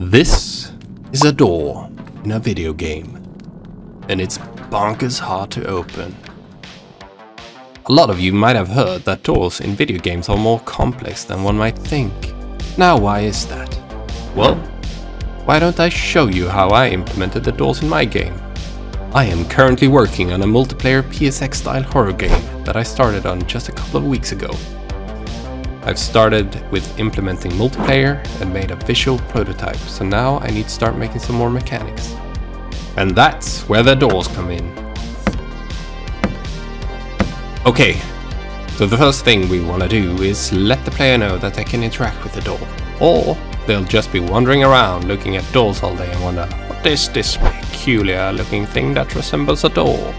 This is a door in a video game, and it's bonkers hard to open. A lot of you might have heard that doors in video games are more complex than one might think. Now why is that? Well, why don't I show you how I implemented the doors in my game? I am currently working on a multiplayer PSX style horror game that I started on just a couple of weeks ago. I've started with implementing multiplayer and made a visual prototype, so now I need to start making some more mechanics. And that's where the doors come in. Okay, so the first thing we want to do is let the player know that they can interact with the door. Or they'll just be wandering around looking at doors all day and wonder, what is this peculiar looking thing that resembles a door?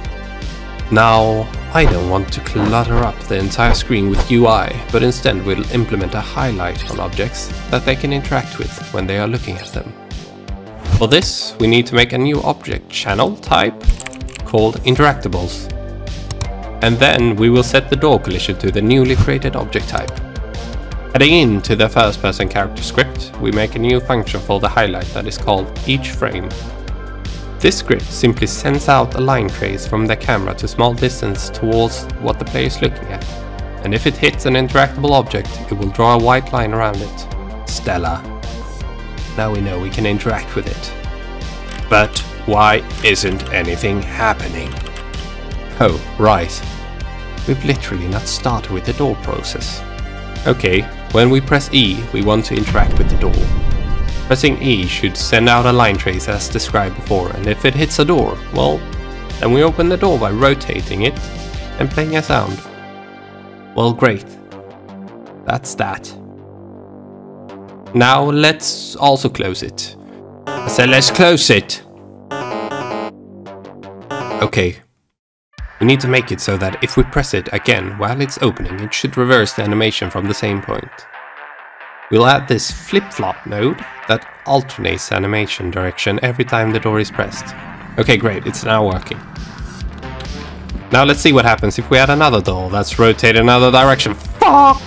Now, I don't want to clutter up the entire screen with UI, but instead will implement a highlight on objects that they can interact with when they are looking at them. For this, we need to make a new object channel type called Interactables. And then we will set the door collision to the newly created object type. Heading into the first person character script, we make a new function for the highlight that is called each frame. This script simply sends out a line trace from the camera to small distance towards what the player is looking at. And if it hits an interactable object, it will draw a white line around it. Stella. Now we know we can interact with it. But why isn't anything happening? Oh, right. We've literally not started with the door process. Okay, when we press E, we want to interact with the door. Pressing E should send out a line trace as described before, and if it hits a door, well, then we open the door by rotating it and playing a sound. Well, great. That's that. Now let's also close it. I said let's close it! Okay. We need to make it so that if we press it again while it's opening, it should reverse the animation from the same point. We'll add this flip-flop node that alternates animation direction every time the door is pressed. Okay, great, it's now working. Now let's see what happens if we add another door that's rotated another direction. Fuck!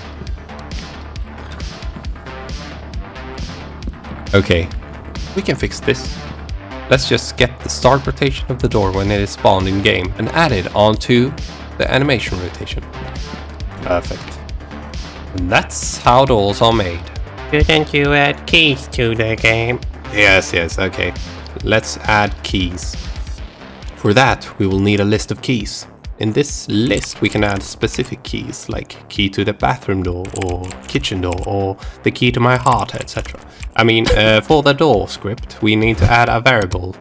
Okay, we can fix this. Let's just get the start rotation of the door when it is spawned in game and add it onto the animation rotation. Perfect. And that's how doors are made. Shouldn't you add keys to the game? Yes, yes, okay. Let's add keys. For that, we will need a list of keys. In this list, we can add specific keys, like key to the bathroom door, or kitchen door, or the key to my heart, etc. I mean, uh, for the door script, we need to add a variable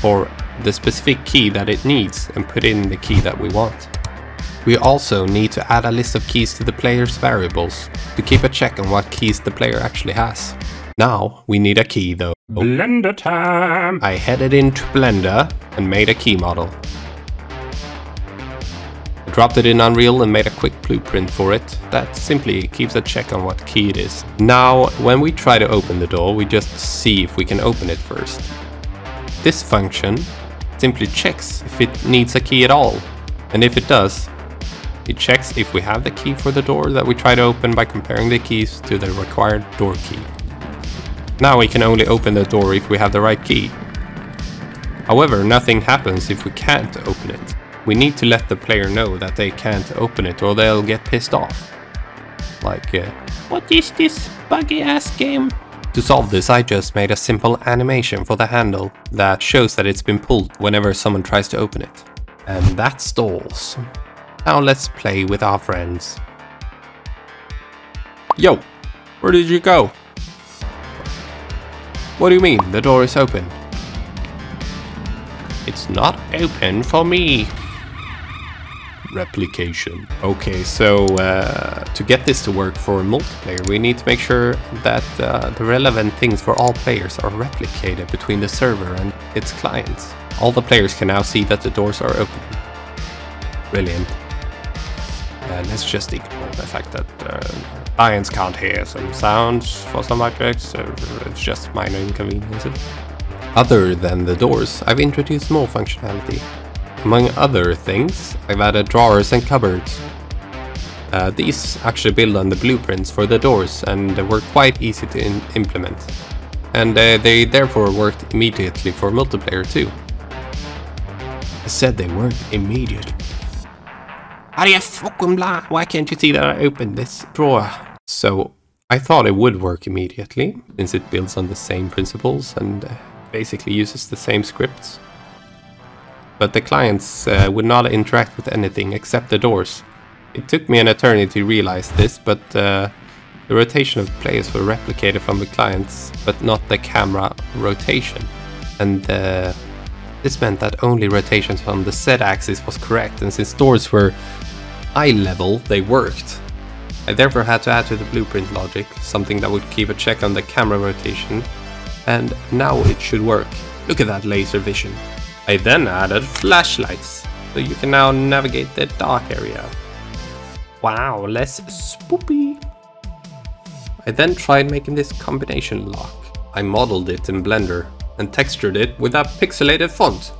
for the specific key that it needs and put in the key that we want. We also need to add a list of keys to the player's variables to keep a check on what keys the player actually has. Now we need a key though. Blender time! I headed into Blender and made a key model. I dropped it in Unreal and made a quick blueprint for it that simply keeps a check on what key it is. Now when we try to open the door we just see if we can open it first. This function simply checks if it needs a key at all and if it does it checks if we have the key for the door that we try to open by comparing the keys to the required door key. Now we can only open the door if we have the right key. However, nothing happens if we can't open it. We need to let the player know that they can't open it or they'll get pissed off. Like, uh, what is this buggy ass game? To solve this I just made a simple animation for the handle that shows that it's been pulled whenever someone tries to open it. And that stalls. Now let's play with our friends. Yo, where did you go? What do you mean, the door is open? It's not open for me. Replication. Okay, so uh, to get this to work for multiplayer, we need to make sure that uh, the relevant things for all players are replicated between the server and its clients. All the players can now see that the doors are open. Brilliant. Uh, let's just ignore the fact that uh, clients can't hear some sounds for some objects, uh, it's just minor inconveniences. Other than the doors, I've introduced more functionality. Among other things, I've added drawers and cupboards. Uh, these actually build on the blueprints for the doors and were quite easy to implement. and uh, they therefore worked immediately for multiplayer too. I said they worked immediately. How do you fucking blah? Why can't you see that I opened this drawer? So I thought it would work immediately, since it builds on the same principles and uh, basically uses the same scripts. But the clients uh, would not interact with anything except the doors. It took me an eternity to realize this, but uh, the rotation of players were replicated from the clients, but not the camera rotation. And uh, this meant that only rotations on the z-axis was correct, and since doors were eye level, they worked. I therefore had to add to the blueprint logic, something that would keep a check on the camera rotation, and now it should work. Look at that laser vision. I then added flashlights, so you can now navigate the dark area. Wow, less spoopy. I then tried making this combination lock. I modeled it in Blender and textured it with a pixelated font.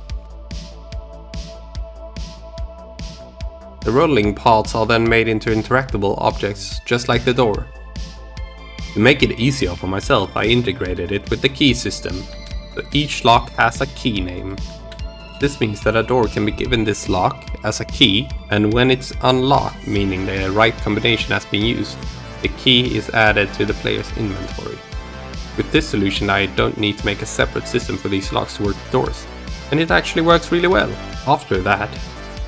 The rolling parts are then made into interactable objects, just like the door. To make it easier for myself, I integrated it with the key system, so each lock has a key name. This means that a door can be given this lock as a key, and when it's unlocked, meaning the right combination has been used, the key is added to the player's inventory. With this solution I don't need to make a separate system for these locks to work doors, and it actually works really well. After that,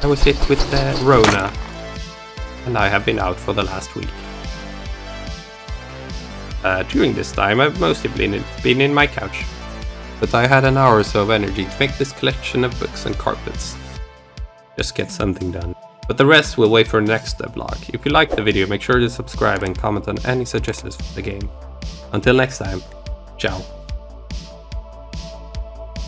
I was hit with the Rona, and I have been out for the last week. Uh, during this time I've mostly been in, been in my couch, but I had an hour or so of energy to make this collection of books and carpets. Just get something done. But the rest will wait for next vlog. If you liked the video, make sure to subscribe and comment on any suggestions for the game. Until next time, ciao.